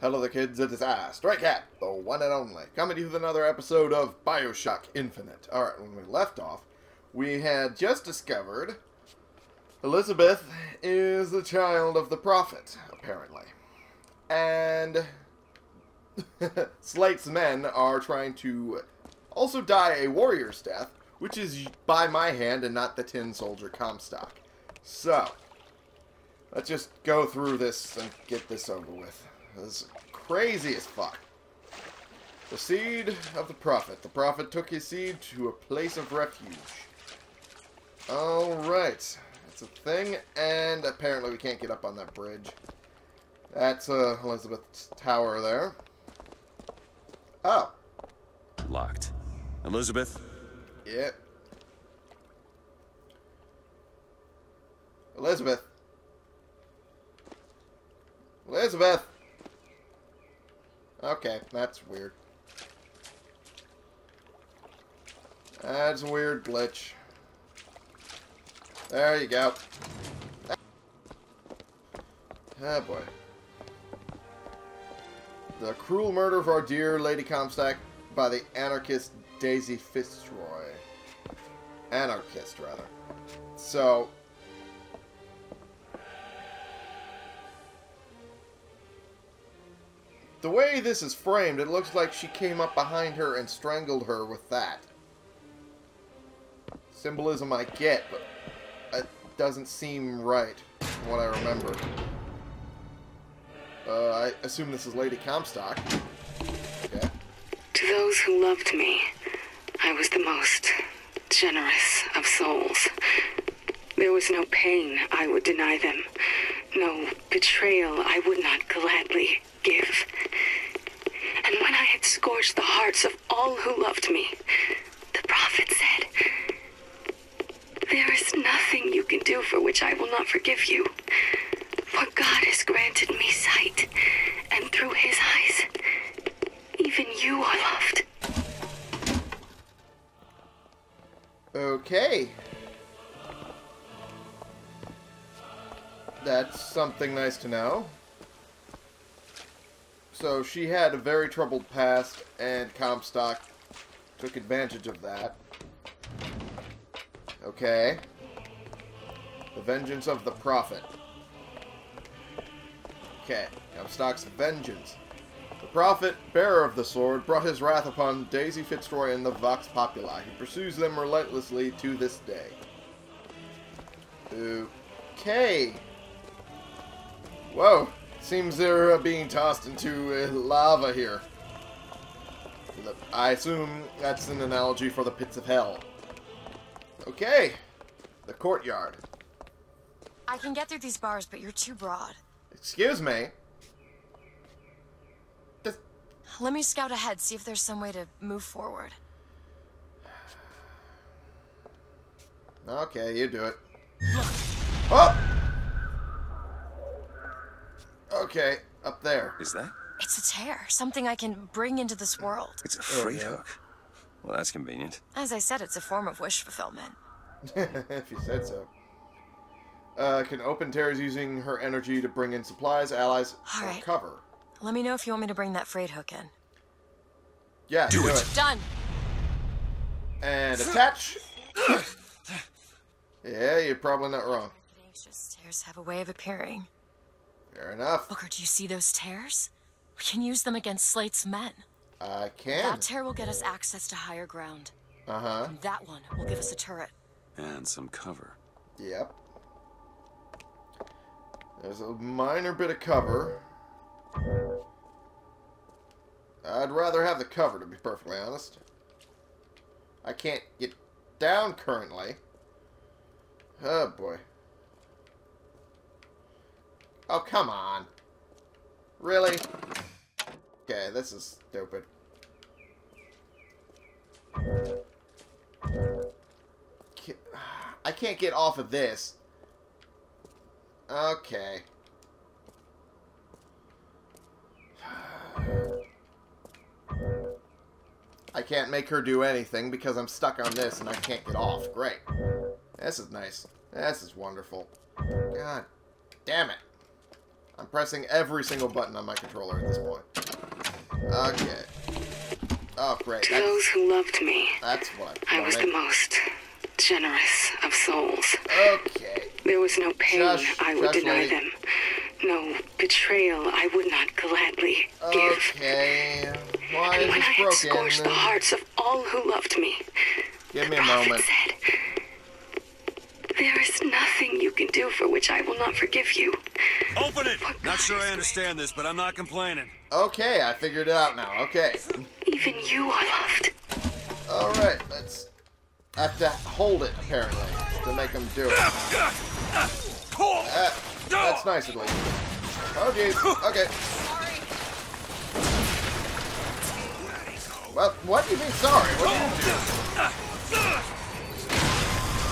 Hello the kids, it is I, Stray Cat, the one and only, coming to you with another episode of Bioshock Infinite. Alright, when we left off, we had just discovered Elizabeth is the child of the Prophet, apparently. And Slate's men are trying to also die a warrior's death, which is by my hand and not the Tin Soldier Comstock. So, let's just go through this and get this over with. This is crazy as fuck. The seed of the prophet. The prophet took his seed to a place of refuge. Alright. That's a thing, and apparently we can't get up on that bridge. That's uh, Elizabeth's tower there. Oh. Locked. Elizabeth? Yep. Elizabeth. Elizabeth! Okay, that's weird. That's a weird glitch. There you go. Ah, boy. The cruel murder of our dear Lady Comstock by the anarchist Daisy Fitzroy. Anarchist, rather. So... The way this is framed, it looks like she came up behind her and strangled her with that. Symbolism I get, but it doesn't seem right from what I remember. Uh, I assume this is Lady Comstock. Okay. To those who loved me, I was the most generous of souls. There was no pain I would deny them, no betrayal I would not gladly give. Scorched the hearts of all who loved me, the prophet said, There is nothing you can do for which I will not forgive you. For God has granted me sight, and through his eyes, even you are loved. Okay. That's something nice to know. So she had a very troubled past, and Comstock took advantage of that. Okay. The vengeance of the prophet. Okay, Comstock's vengeance. The prophet, bearer of the sword, brought his wrath upon Daisy Fitzroy and the Vox Populi. He pursues them relentlessly to this day. Okay. Whoa. Seems they're uh, being tossed into uh, lava here. I assume that's an analogy for the pits of hell. Okay. The courtyard. I can get through these bars, but you're too broad. Excuse me. Just Let me scout ahead, see if there's some way to move forward. Okay, you do it. Oh! Okay, up there. Is that? It's a tear, something I can bring into this world. It's a freight yeah. hook. Well, that's convenient. As I said, it's a form of wish fulfillment. if you said so. Uh, can open tears using her energy to bring in supplies, allies, All or right. cover. Let me know if you want me to bring that freight hook in. Yeah, Do do, it. it. Done! And attach. yeah, you're probably not wrong. Anxious tears have a way of appearing. Fair enough. Booker, do you see those tears? We can use them against Slate's men. I can. That tear will get us access to higher ground. Uh huh. And that one will give us a turret. And some cover. Yep. There's a minor bit of cover. I'd rather have the cover, to be perfectly honest. I can't get down currently. Oh, boy. Oh, come on. Really? Okay, this is stupid. I can't get off of this. Okay. I can't make her do anything because I'm stuck on this and I can't get off. Great. This is nice. This is wonderful. God damn it. I'm pressing every single button on my controller at this point. Okay. Oh, great. To That's, those who loved me, that's what I I was the most generous of souls. Okay. There was no pain Shush, I would deny lady. them. No betrayal I would not gladly give. Okay. Why And is when I this had scorched the hearts of all who loved me, Give me the a prophet moment. said, There is nothing you can do for which I will not forgive you. Open it! Not sure I understand this, but I'm not complaining. Okay, I figured it out now. Okay. Even you are loved. Alright, let's... I have to hold it, apparently, to make him do it. Uh, that's nice, at least. Oh, jeez. Okay. Well, what do you mean sorry? What did you do?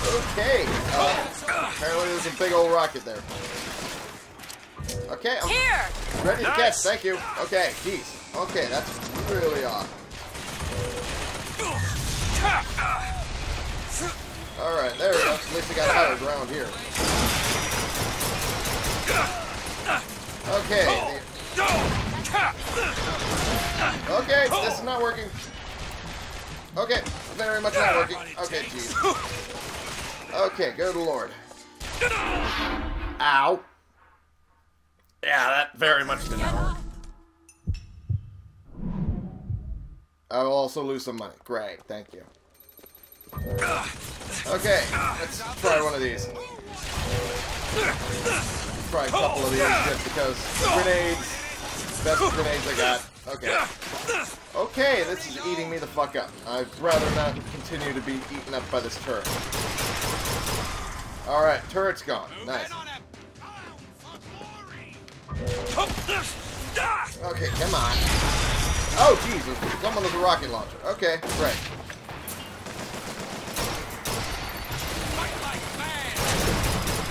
Okay. Uh, apparently there's a big old rocket there. Okay, I'm Here! ready to catch. Thank you. Okay, Geez. Okay, that's really odd. Alright, there we go. At least we got higher ground here. Okay. the- Okay, this is not working. Okay, very much not working. Okay, jeez. Okay, go good lord. Ow. Yeah, that very much did not work. I will also lose some money. Great, thank you. Okay, let's try one of these. Try a couple of these just because grenades, best grenades I got. Okay. Okay, this is eating me the fuck up. I'd rather not continue to be eaten up by this turret. Alright, turret's gone. Nice. Okay, come on. Oh, Jesus. Someone with a rocket launcher. Okay, great.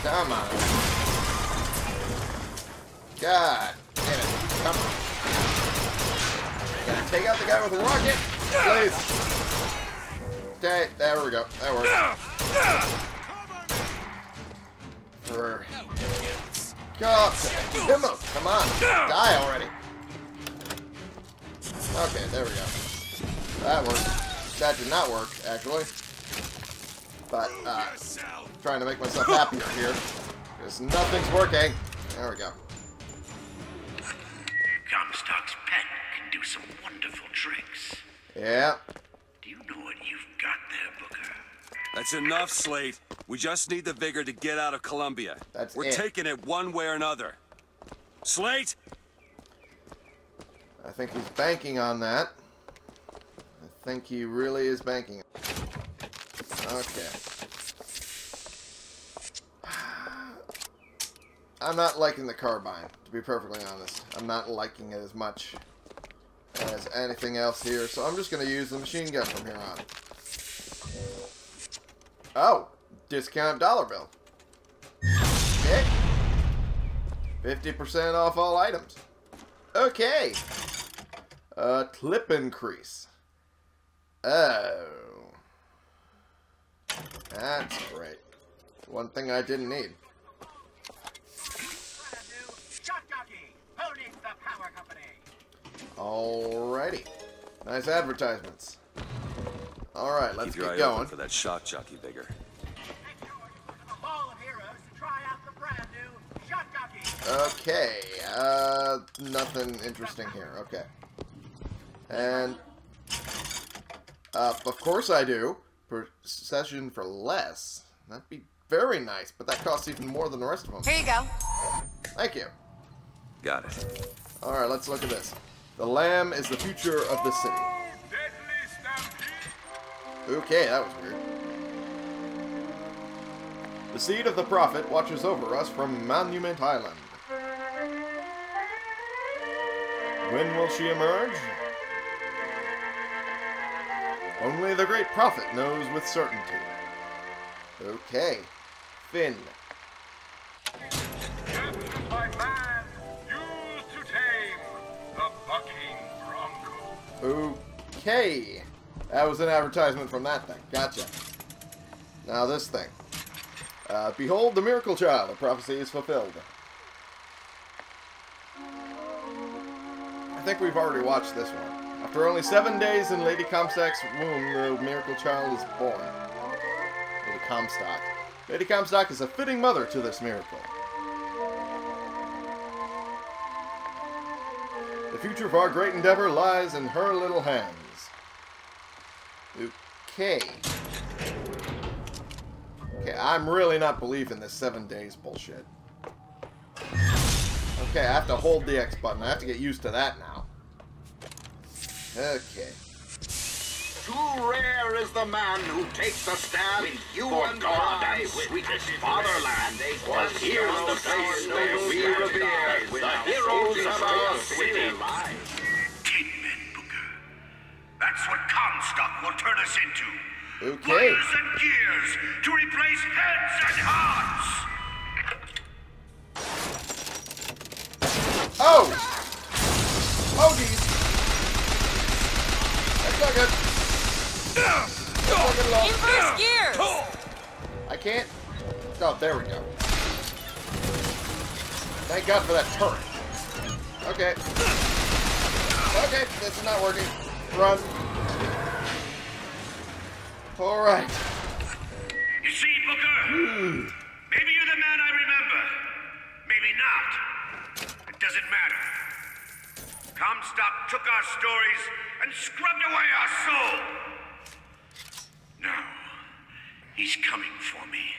Come on. God damn it. Come on. Gotta take out the guy with the rocket. Please. Okay, there we go. That works. For... God, come on, come on, die already. Okay, there we go. That worked. That did not work, actually. But, uh, trying to make myself happier here. Because nothing's working. There we go. Comstock's pen can do some wonderful tricks. Yeah. That's enough, Slate. We just need the vigor to get out of Columbia. That's We're it. taking it one way or another. Slate? I think he's banking on that. I think he really is banking. Okay. I'm not liking the carbine, to be perfectly honest. I'm not liking it as much as anything else here, so I'm just going to use the machine gun from here on. Oh, discount dollar bill. Okay. 50% off all items. Okay. Uh, clip increase. Oh. That's great. One thing I didn't need. Alrighty. Nice advertisements. Alright, let's Keep your get eye open going. for that shock jockey vigor. A Hall of Heroes to try out the brand new Shock jockey. Okay, uh, nothing interesting here. Okay. And, uh, of course I do. Per session for less. That'd be very nice, but that costs even more than the rest of them. Here you go. Thank you. Got it. Alright, let's look at this. The lamb is the future of the city. Okay, that was weird. The seed of the prophet watches over us from Monument Island. When will she emerge? Only the great prophet knows with certainty. Okay. Finn. My man used to tame the bucking bronco. Okay. That was an advertisement from that thing. Gotcha. Now this thing. Uh, Behold the miracle child. The prophecy is fulfilled. I think we've already watched this one. After only seven days in Lady Comstock's womb, the miracle child is born. Lady Comstock. Lady Comstock is a fitting mother to this miracle. The future of our great endeavor lies in her little hands. Okay. Okay, I'm really not believing this seven days bullshit. Okay, I have to hold the X button. I have to get used to that now. Okay. Too rare is the man who takes a stand in you and I, sweetest fatherland. For here's the place where we revere the heroes of our city. Tin men, Booker. That's what Comstock will turn us into. Okay. Wires and gears to replace heads and hearts. Oh! Oh, geez. That's not good. That's not good at all. Inverse gears! I can't. Oh, there we go. Thank God for that turret. Okay. Okay, this is not working. Run. Alright. You see, Booker? Hmm. Maybe you're the man I remember. Maybe not. It doesn't matter. Comstock took our stories and scrubbed away our soul. Now, he's coming for me.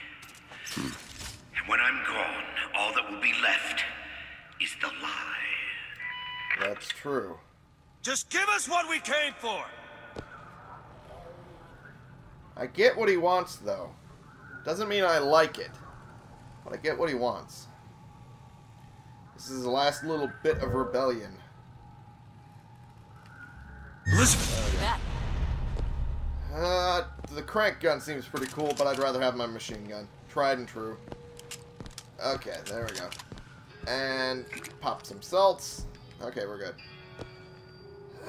And when I'm gone, all that will be left is the lie. That's true. Just give us what we came for! I get what he wants, though. Doesn't mean I like it. But I get what he wants. This is the last little bit of rebellion. Bet. Uh, the crank gun seems pretty cool, but I'd rather have my machine gun. Tried and true. Okay, there we go. And pop some salts. Okay, we're good.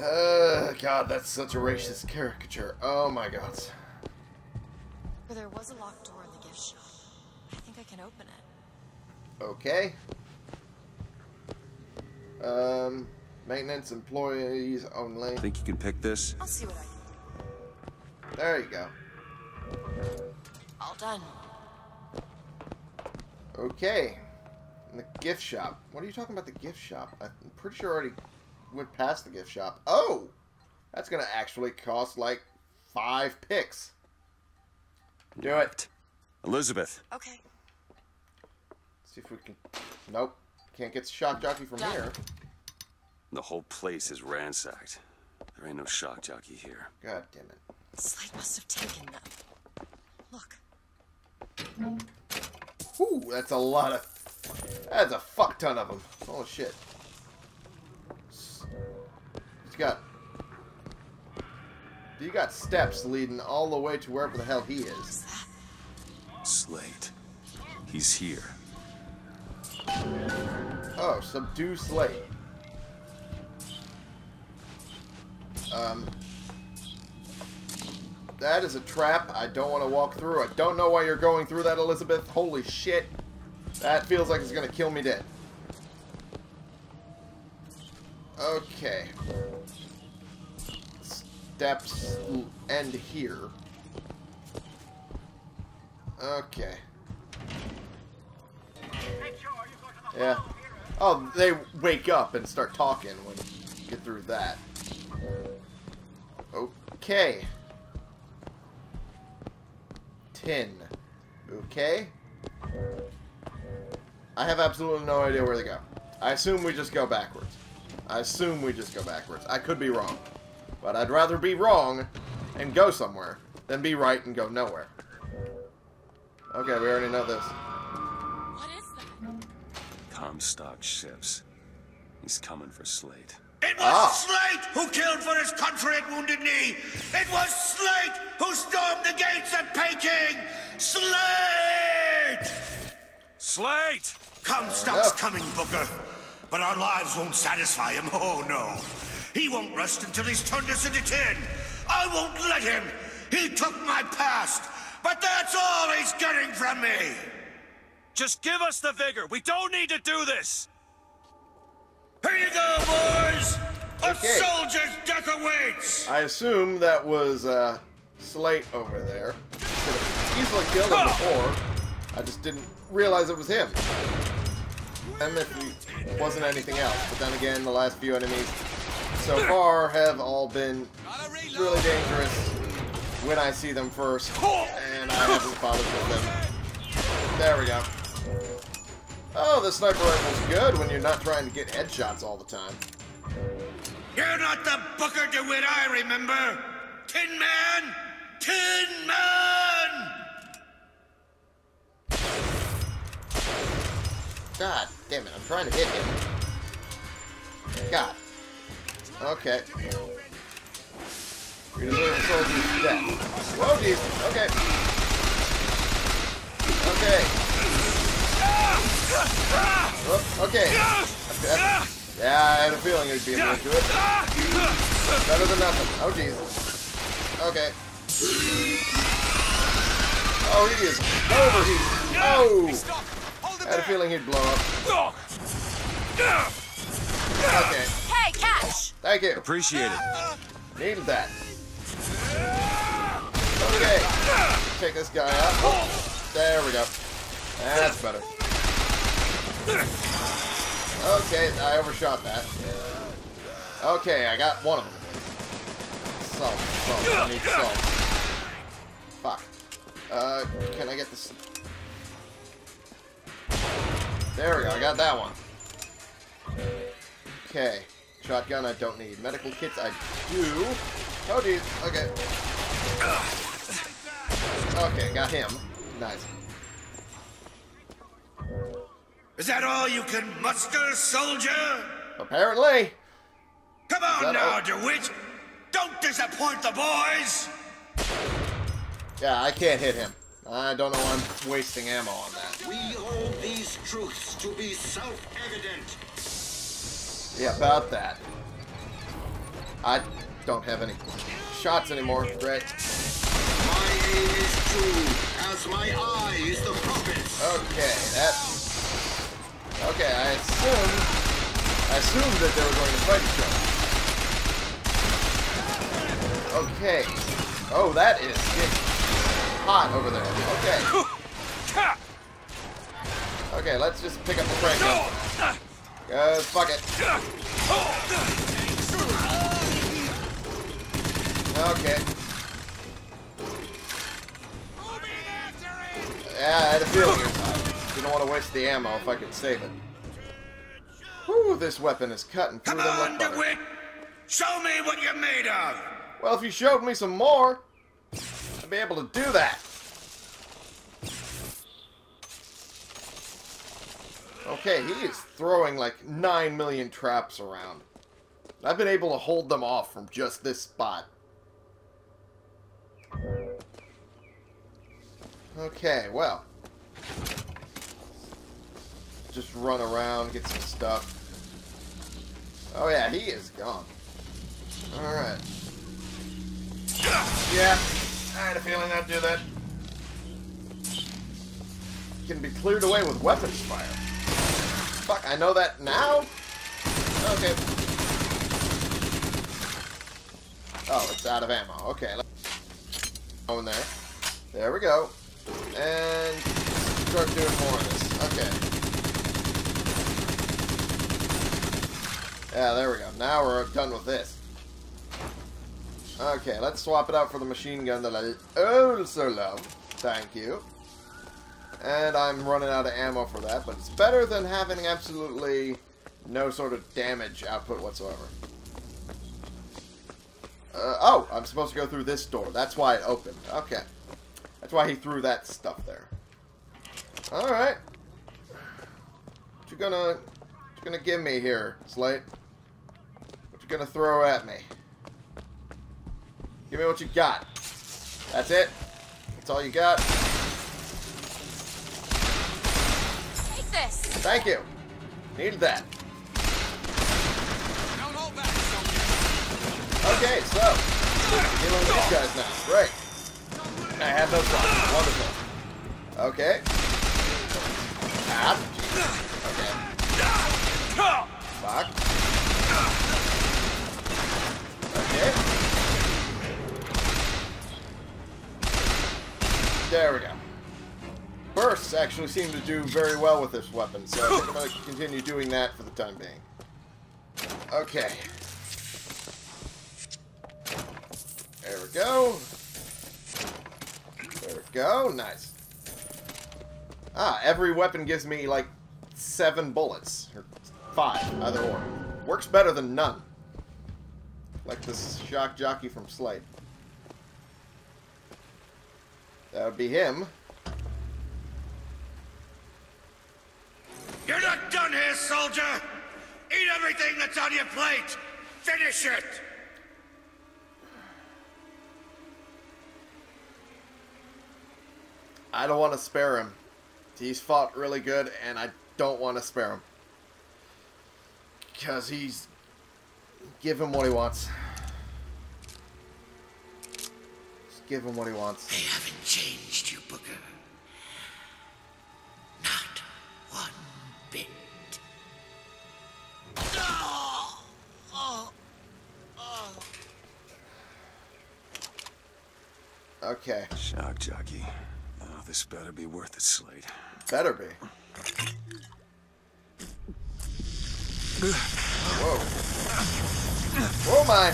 Uh, God, that's such a racist caricature. Oh my God. There was a locked door in the gift shop. I think I can open it. Okay. Um, maintenance employees only. Think you can pick this? I'll see what I can. There you go. All done. Okay. In the gift shop. What are you talking about the gift shop? I'm pretty sure I already went past the gift shop. Oh! That's going to actually cost like five picks. Do it. Elizabeth, Okay. See if we can... Nope. Can't get shock jockey from Done. here. the whole place is ransacked. There ain't no shock jockey here. God damn it. Slate must have taken them. Look. Whew, that's a lot of... That's a fuck ton of them. Oh shit. Got... You got steps leading all the way to wherever the hell he is. Slate. He's here. Oh, subdue Slate. Um, that is a trap. I don't want to walk through. I don't know why you're going through that, Elizabeth. Holy shit. That feels like it's going to kill me dead. Okay. Steps end here. Okay. Yeah. Oh, they wake up and start talking when you get through that. Okay. Tin. Okay. I have absolutely no idea where they go. I assume we just go backwards. I assume we just go backwards. I could be wrong. But I'd rather be wrong and go somewhere than be right and go nowhere. Okay, we already know this. What is that? Comstock ships. He's coming for Slate. It was Ah. Slate who killed for his country at Wounded Knee. It was Slate who stormed the gates at Peking. Slate! Slate! Comstock's Yeah. coming, Booker. But our lives won't satisfy him. Oh, no. He won't rest until he's turned us into tin. I won't let him. He took my past. But that's all he's getting from me. Just give us the vigor. We don't need to do this. Here you go, boys. A soldier's deck awaits! I assume that was uh, Slate over there. Could have easily killed him before. I just didn't realize it was him. And if it wasn't anything else. But then again, the last few enemies so far have all been really dangerous when I see them first. And I haven't bothered with them. There we go. Oh, the sniper rifle's good when you're not trying to get headshots all the time. You're not the Booker DeWitt I remember! Tin Man! Tin Man! God damn it, I'm trying to hit him. God. Okay. We deserve a soldier's death. Whoa, geez. Okay. Okay. Whoop, okay. Yeah, I had a feeling he'd be able to do it. Better than nothing. Oh, jeez. Okay. Oh, he is overheating. Oh! I had a feeling he'd blow up. Okay. Hey, catch! Thank you. Appreciate it. Needed that. Okay. Take this guy out. Oh, there we go. That's better. Okay, I overshot that. Okay, I got one of them. Salt, salt, I need salt. Fuck. Uh, can I get this? There we go, I got that one. Okay. Shotgun I don't need. Medical kits I do. Oh, dude. Okay. Okay, got him. Nice. Is that all you can muster, soldier? Apparently. Come on now, all? DeWitt! Don't disappoint the boys! Yeah, I can't hit him. I don't know why I'm wasting ammo on that. We hold these truths to be self-evident. Yeah, about that. I don't have any shots anymore. Great. My aim is true, as my eye is the prophet's. Okay, that's... Okay, I assumed... I assumed that they were going to fight each other. Okay. Oh, that is getting hot over there. Okay. Okay, let's just pick up the crank. Cause uh, fuck it. Okay. Yeah, I had a feeling it. Didn't want to waste the ammo if I could save it. Whew, this weapon is cutting through Come them on, like butter. DeWitt! Show me what you're made of! Well, if you showed me some more, I'd be able to do that. Okay, he is throwing like 9 million traps around. I've been able to hold them off from just this spot. Okay, well. Just run around, get some stuff. Oh yeah, he is gone. Alright. Yeah, I had a feeling I'd do that. Can be cleared away with weapons fire. Fuck, I know that now? Okay. Oh, it's out of ammo. Okay. Go in there. There we go. And start doing more of this. Okay. Yeah, there we go. Now we're done with this. Okay, let's swap it out for the machine gun that I also love. Thank you. And I'm running out of ammo for that, but it's better than having absolutely no sort of damage output whatsoever. Uh, oh, I'm supposed to go through this door. That's why it opened. Okay. That's why he threw that stuff there. Alright. What you gonna... What you gonna give me here, Slate? What you gonna throw at me? Give me what you got. That's it? That's all you got? This. Thank you. Needed that. Okay, so get on with these guys now. Great. I have no problem. Wonderful. Okay. Ah, okay. Fuck. There we go. Bursts actually seem to do very well with this weapon, so I think I'm going to continue doing that for the time being. Okay. There we go. There we go. Nice. Ah, every weapon gives me like seven bullets. Or five, either or. Works better than none. Like this shock jockey from Slate. That would be him. Soldier! Eat everything that's on your plate! Finish it! I don't want to spare him. He's fought really good, and I don't want to spare him. Because he's... Give him what he wants. Just give him what he wants. They haven't changed you, Booker. Not one bit. Okay. Shock jockey. Oh, this better be worth it, Slate. Better be. Whoa. Whoa, my.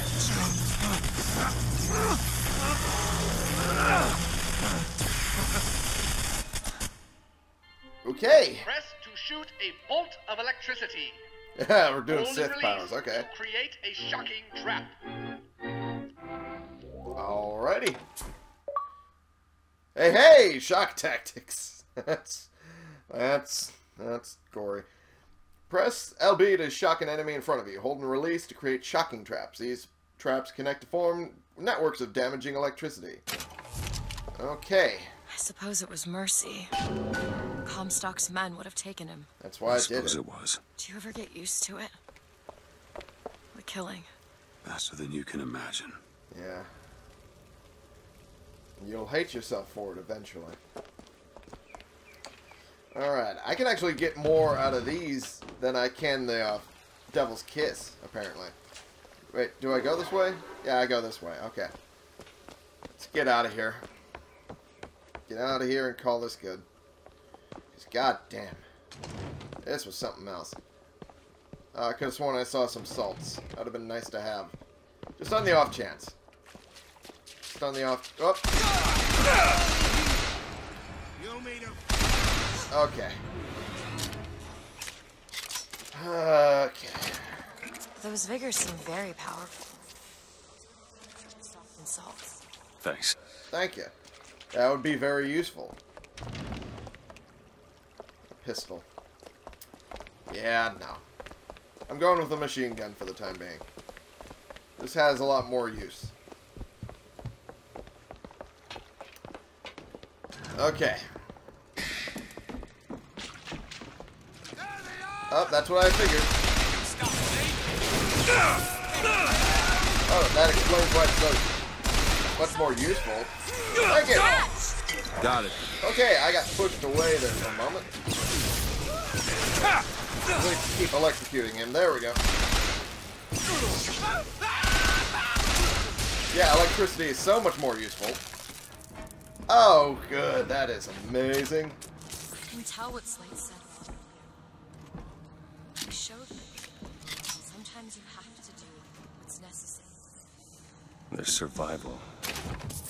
Okay. Press to shoot a bolt of electricity. Yeah, we're doing Only Sith release powers. Okay. Create a shocking trap. Alrighty. Hey, hey! Shock tactics. that's that's that's gory. Press LB to shock an enemy in front of you. Hold and release to create shocking traps. These traps connect to form networks of damaging electricity. Okay, I suppose it was mercy. Comstock's men would have taken him. that's why I, I did suppose it. it was. Do you ever get used to it? The killing. Faster than you can imagine. Yeah. You'll hate yourself for it eventually. Alright, I can actually get more out of these than I can the uh, Devil's Kiss, apparently. Wait, do I go this way? Yeah, I go this way. Okay. Let's get out of here. Get out of here and call this good. Because goddamn. This was something else. Uh, I could have sworn I saw some salts. That would have been nice to have. Just on the off chance. Just on the off... Oh! Okay. Okay. Those vigors seem very powerful. Salt and salts. Thanks. Thank you. That would be very useful. Pistol. Yeah, no. I'm going with a machine gun for the time being. This has a lot more use. Okay. Oh, that's what I figured. Oh, that explains why it's so much more useful. Thank you. Got it. Okay, I got pushed away there for a moment. Let's keep electrocuting him. There we go. Yeah, electricity is so much more useful. Oh, good. That is amazing. I can tell what Slate said. He showed me. Sometimes you have to do what's necessary. There's survival,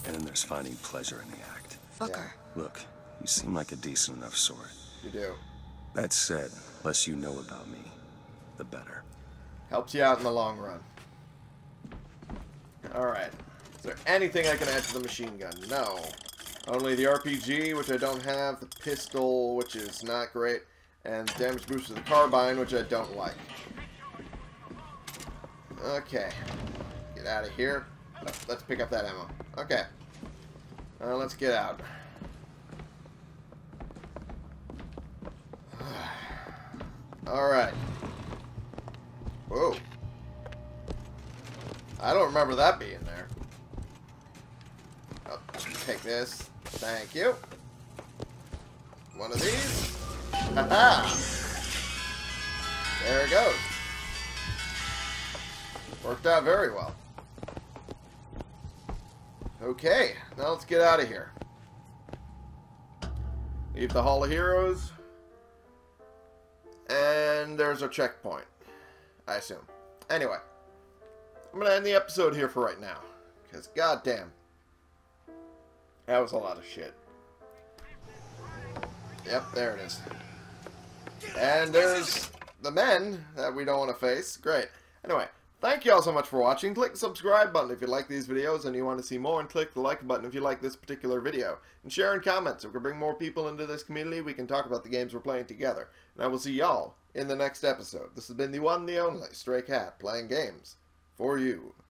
and then there's finding pleasure in the act. Booker, Look, you seem like a decent enough sort. You do. That said, less you know about me, the better. Helps you out in the long run. Alright. Is there anything I can add to the machine gun? No. Only the RPG, which I don't have, the pistol, which is not great, and damage boost to the carbine, which I don't like. Okay. Get out of here. Let's- pick up that ammo. Okay. Uh, let's get out. Alright. Whoa. I don't remember that being there. Oh, take this. Thank you. One of these. Haha! There it goes. Worked out very well. Okay, now let's get out of here. Leave the Hall of Heroes. And there's our checkpoint. I assume. Anyway. I'm going to end the episode here for right now. Because, goddamn. That was a lot of shit. Yep, there it is. And there's the men that we don't want to face. Great. Anyway, thank you all so much for watching. Click the subscribe button if you like these videos and you want to see more, and click the like button if you like this particular video. And share and comment so we can bring more people into this community. We can talk about the games we're playing together. And I will see y'all in the next episode. This has been the one, the only Stray Cat playing games for you.